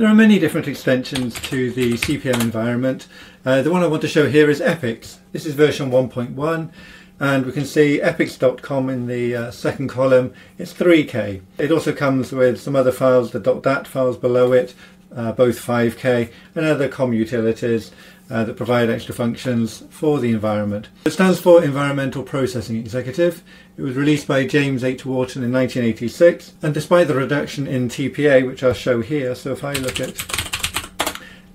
There are many different extensions to the CP/M environment. Uh, the one I want to show here is EPEX. This is version 1.1 and we can see epex.com in the uh, second column. It's 3K. It also comes with some other files, the .dat files below it, uh, both 5K, and other COM utilities uh, that provide extra functions for the environment. It stands for Environmental Processing Executive. It was released by James H. Wharton in 1986, and despite the reduction in TPA, which I'll show here, so if I look at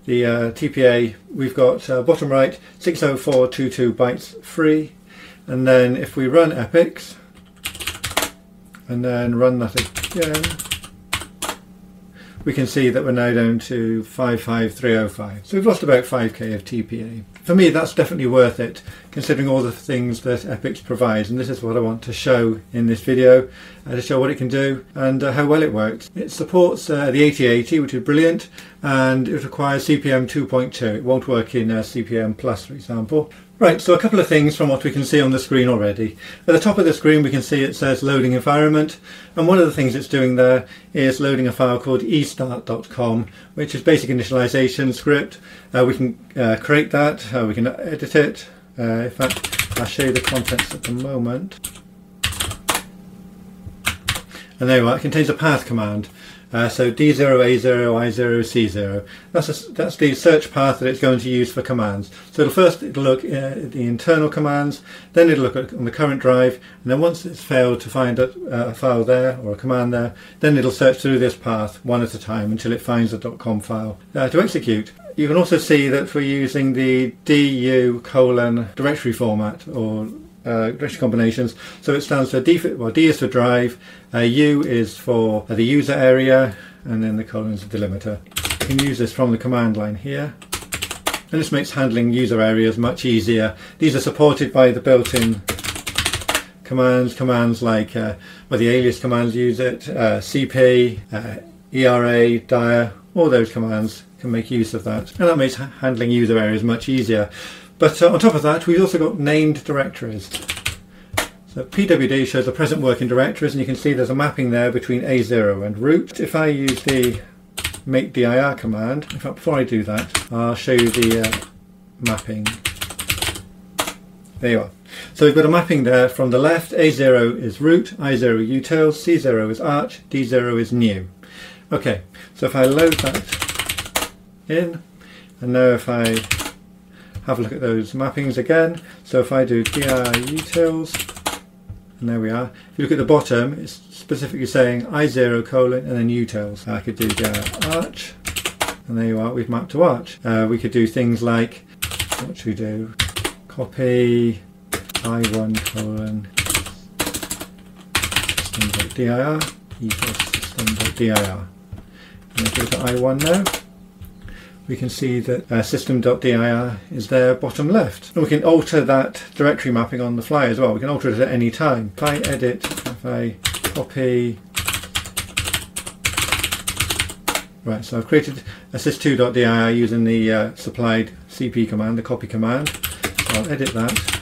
the uh, TPA, we've got uh, bottom right 60422 bytes free, and then if we run epex, and then run that again, we can see that we're now down to 55305. So we've lost about 5k of TPA. For me that's definitely worth it considering all the things that EPEX provides and this is what I want to show in this video uh, to show what it can do and uh, how well it works. It supports uh, the 8080 which is brilliant and it requires CP/M 2.2. It won't work in uh, CP/M Plus for example. Right, so a couple of things from what we can see on the screen already. At the top of the screen we can see it says loading environment and one of the things it's doing there is loading a file called estart.com which is basic initialization script. Uh, we can uh, create that, uh, we can edit it. Uh, in fact, I'll show you the contents at the moment. And there you are, it contains a path command. Uh, so D0, A0, I0, C0. That's, a, that's the search path that it's going to use for commands. So it'll first it'll look at the internal commands, then it'll look at on the current drive, and then once it's failed to find a, a, file there or a command there, then it'll search through this path one at a time until it finds a .com file uh, to execute. You can also see that we're using the DU colon directory format or uh, directory combinations. So it stands for D, for, well, D is for drive, uh, U is for the user area, and then the colon is the delimiter. You can use this from the command line here. And this makes handling user areas much easier. These are supported by the built-in commands, commands like, uh, well the alias commands use it, uh, CP, uh, ERA, dir, all those commands can make use of that. And that makes handling user areas much easier. But uh, on top of that, we've also got named directories. So PWD shows the present working directories, and you can see there's a mapping there between A0 and root. If I use the make dir command, in fact, before I do that, I'll show you the uh, mapping. There you are. So we've got a mapping there from the left. A0 is root, I0 utils, C0 is arch, D0 is new. Okay, so if I load that in, and now if I have a look at those mappings again. So if I do dir utils, and there we are. If you look at the bottom, it's specifically saying i0 colon and then utils. I could do dir arch, and there you are, we've mapped to arch. Uh, we could do things like, what should we do? Copy i1 colon system.dir equals system.dir. And if we look at i1 now, we can see that uh, system.dir is there bottom left. And we can alter that directory mapping on the fly as well. We can alter it at any time. If I edit, if I copy, right, so I've created a sys2.dir using the uh, supplied cp command, the copy command. So I'll edit that.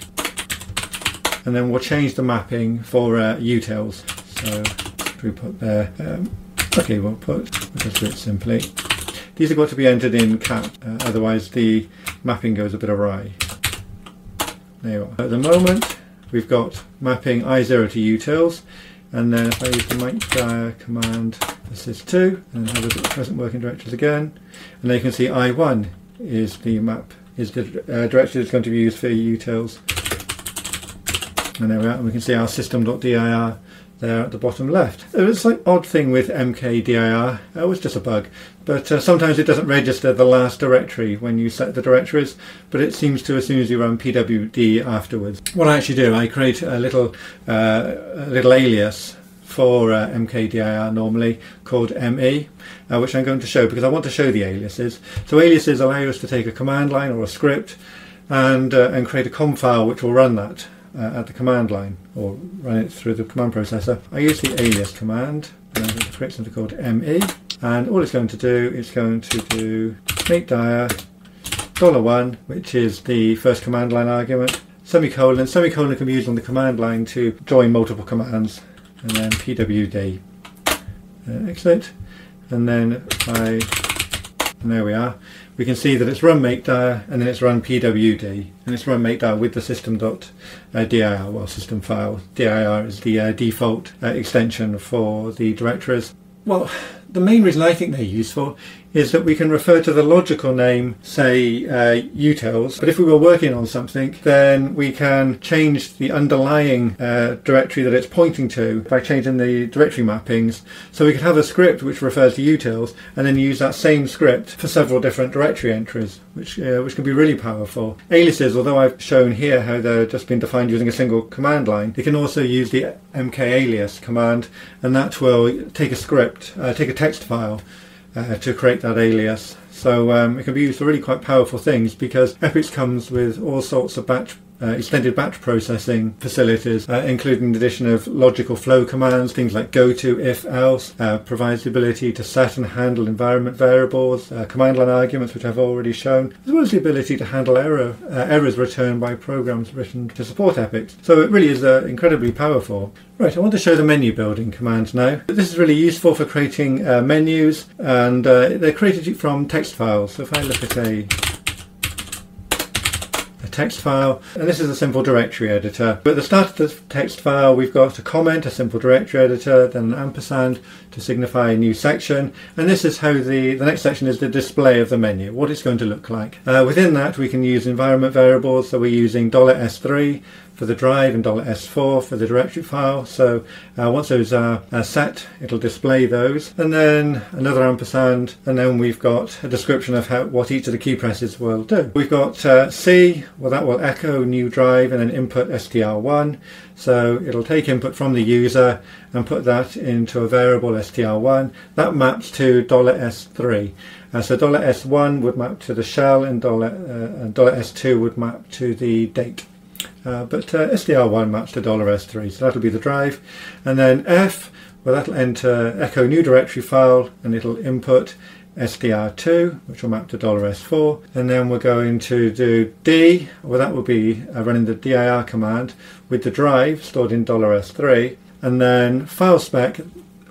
And then we'll change the mapping for uh, utils. So we put there, um, okay, we'll put, just do it simply. These have got to be entered in cap, uh, otherwise the mapping goes a bit awry. There you are. At the moment, we've got mapping I0 to utils, and then if I use the make dir command, this is 2, and have a look at present working directories again, and there you can see I1 is the map, is the uh, directory that's going to be used for utils. And there we are, and we can see our system.dir there at the bottom left. It's like odd thing with mkdir, it was just a bug, but uh, sometimes it doesn't register the last directory when you set the directories, but it seems to as soon as you run pwd afterwards. What I actually do, I create a little, uh, a little alias for uh, mkdir normally called me, uh, which I'm going to show because I want to show the aliases. So aliases allow us to take a command line or a script and, uh, and create a com file which will run that uh, at the command line or run it through the command processor. I use the alias command and I'm going to create something called me and all it's going to do is going to do make dir dollar one which is the first command line argument. Semicolon semicolon can be used on the command line to join multiple commands. And then pwd uh, excellent and then I and there we are. We can see that it's run makedir and then it's run pwd and it's run makedir with the system.dir, well system file. dir is the uh, default uh, extension for the directories. Well, the main reason I think they're useful is that we can refer to the logical name, say uh, utils, but if we were working on something, then we can change the underlying uh, directory that it's pointing to by changing the directory mappings. So we could have a script which refers to utils and then use that same script for several different directory entries, which, uh, which can be really powerful. Aliases, although I've shown here how they're just been defined using a single command line, you can also use the mkalias command and that will take a script, uh, take a text file uh, to create that alias. So um, it can be used for really quite powerful things because EPEX comes with all sorts of batch uh, extended batch processing facilities, uh, including the addition of logical flow commands, things like go to, if, else, uh, provides the ability to set and handle environment variables, uh, command line arguments, which I've already shown, as well as the ability to handle error uh, errors returned by programs written to support EPEX. So it really is uh, incredibly powerful. Right, I want to show the menu building command now. This is really useful for creating menus, and they're created from text files. So if I look at a text file and this is a simple directory editor. But At the start of the text file we've got a comment, a simple directory editor, then an ampersand to signify a new section and this is how the, the next section is the display of the menu, what it's going to look like. Uh, within that we can use environment variables so we're using $s3 for the drive and $S4 for the directory file. So uh, once those are, are, set, it'll display those. And then another ampersand, and then we've got a description of how what each of the key presses will do. We've got uh, C, well that will echo new drive and then input str1. So it'll take input from the user and put that into a variable str1. That maps to $S3. Uh, so $S1 would map to the shell and, uh, and $S2 would map to the date. Uh, but uh, str1 maps to $S3, so that'll be the drive. And then F, well that'll enter echo new directory file and it'll input str2, which will map to $S4. And then we're going to do D, well that will be uh, running the dir command with the drive stored in $S3. And then file spec,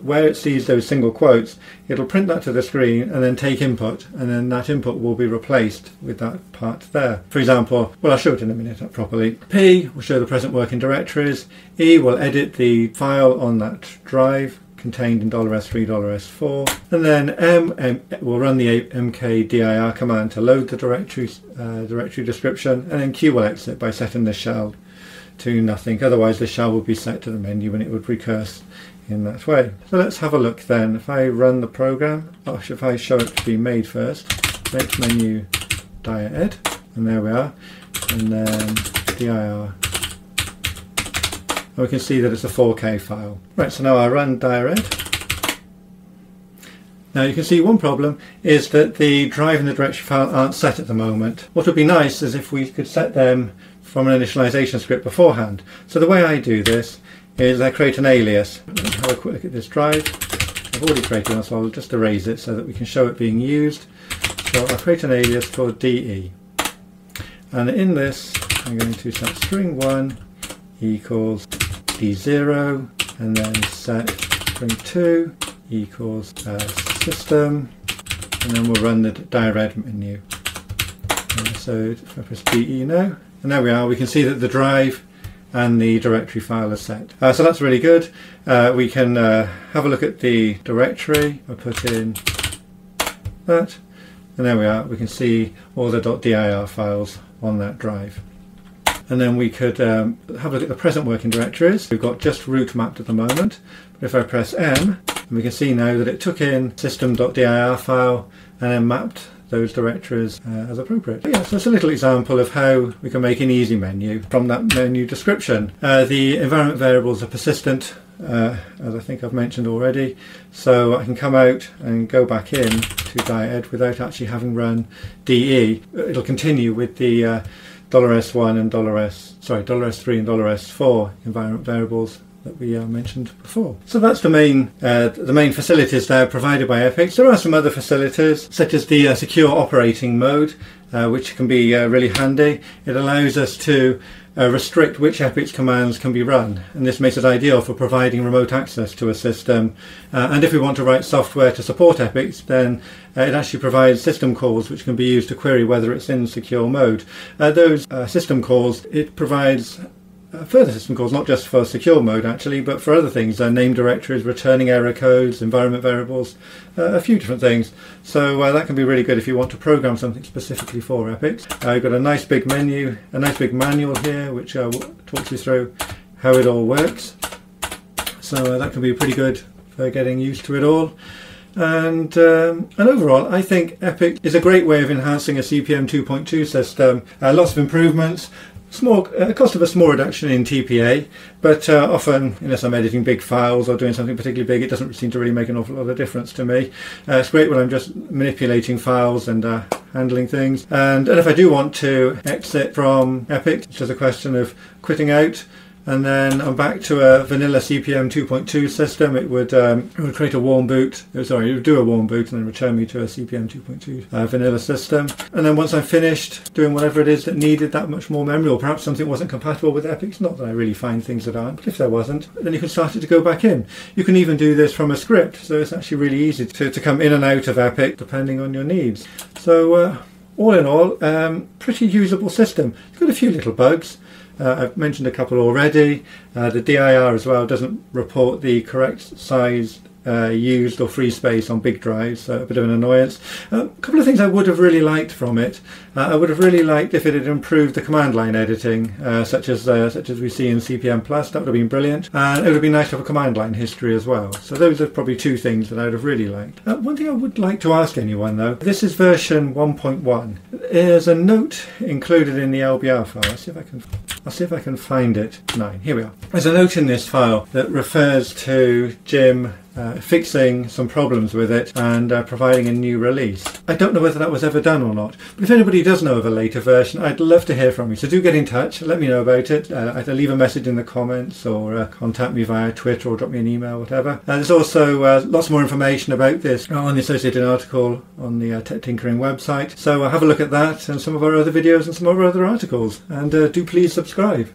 where it sees those single quotes, it'll print that to the screen and then take input, and then that input will be replaced with that part there. For example, well, I'll show it in a minute properly. P will show the present working directories. E will edit the file on that drive contained in $S3, $S4. And then M, M will run the mkdir command to load the directory, uh, directory description, and then Q will exit by setting the shell to nothing. Otherwise, the shell would be set to the menu and it would recurse in that way. So let's have a look then. If I run the program, if I show it to be made first, next menu dir ed, and there we are, and then dir. And we can see that it's a 4K file. Right, so now I run dir ed. Now you can see one problem is that the drive and the directory file aren't set at the moment. What would be nice is if we could set them from an initialization script beforehand. So the way I do this is I create an alias. Have a quick look at this drive. I've already created one, so I'll just erase it so that we can show it being used. So I'll create an alias for DE. And in this, I'm going to set string 1 equals D0, and then set string 2 equals uh, system, and then we'll run the dir menu. And so if I press DE now, and there we are, we can see that the drive and the directory file is set. Uh, so that's really good. Uh, we can uh, have a look at the directory. I put in that and there we are. We can see all the .dir files on that drive. And then we could um, have a look at the present working directories. We've got just root mapped at the moment. But if I press M, we can see now that it took in system.dir file and then mapped those directories uh, as appropriate. Yeah, so it's a little example of how we can make an easy menu from that menu description. Uh, the environment variables are persistent, uh, as I think I've mentioned already, so I can come out and go back in to dir-ed without actually having run DE. It'll continue with the uh, $S1 and $S, sorry, $S3 and $S4 environment variables that we uh, mentioned before. So that's the main uh, the main facilities there provided by EPEX. There are some other facilities such as the uh, secure operating mode, uh, which can be uh, really handy. It allows us to uh, restrict which EPEX commands can be run, and this makes it ideal for providing remote access to a system. And if we want to write software to support EPEX, then it actually provides system calls which can be used to query whether it's in secure mode. Those system calls, it provides uh, further system calls, not just for secure mode actually, but for other things, uh, name directories, returning error codes, environment variables, uh, a few different things. So uh, that can be really good if you want to program something specifically for EPEX. Uh, you've got a nice big menu, a nice big manual here, which uh, talks you through how it all works. So that can be pretty good for getting used to it all. And um, and overall, I think EPEX is a great way of enhancing a CP/M 2.2 system. Uh, lots of improvements, small uh, cost of a small reduction in TPA, but uh, often unless I'm editing big files or doing something particularly big, it doesn't seem to really make an awful lot of difference to me. Uh, it's great when I'm just manipulating files and uh, handling things. And, and if I do want to exit from EPEX, it's just a question of quitting out and then I'm back to a vanilla CP/M 2.2 system. It would um, it would create a warm boot. Oh, sorry, it would do a warm boot and then return me to a CP/M 2.2 uh, vanilla system. And then once I'm finished doing whatever it is that needed that much more memory, or perhaps something wasn't compatible with EPEX, not that I really find things that aren't, but if there wasn't, then you can start it to go back in. You can even do this from a script, so it's actually really easy to, to come in and out of EPEX depending on your needs. So uh, all in all, um, pretty usable system. It's got a few little bugs. Uh, I've mentioned a couple already. Uh, the DIR as well doesn't report the correct size uh, used or free space on big drives, so a bit of an annoyance. Uh, a couple of things I would have really liked from it. Uh, I would have really liked if it had improved the command line editing, uh, such as uh, such as we see in CP/M Plus. That would have been brilliant, and it would have been nice to have a command line history as well. So those are probably two things that I would have really liked. Uh, one thing I would like to ask anyone though, this is version 1.1. There's a note included in the LBR file. Let's see if I can. I'll see if I can find it. Nine. Here we are. There's a note in this file that refers to Jim uh, fixing some problems with it and uh, providing a new release. I don't know whether that was ever done or not, but if anybody does know of a later version, I'd love to hear from you. So do get in touch, let me know about it. Uh, either leave a message in the comments or uh, contact me via Twitter or drop me an email, whatever. Uh, there's also uh, lots more information about this on the associated article on the Tech Tinkering website. So have a look at that and some of our other videos and some of our other articles. And do please subscribe.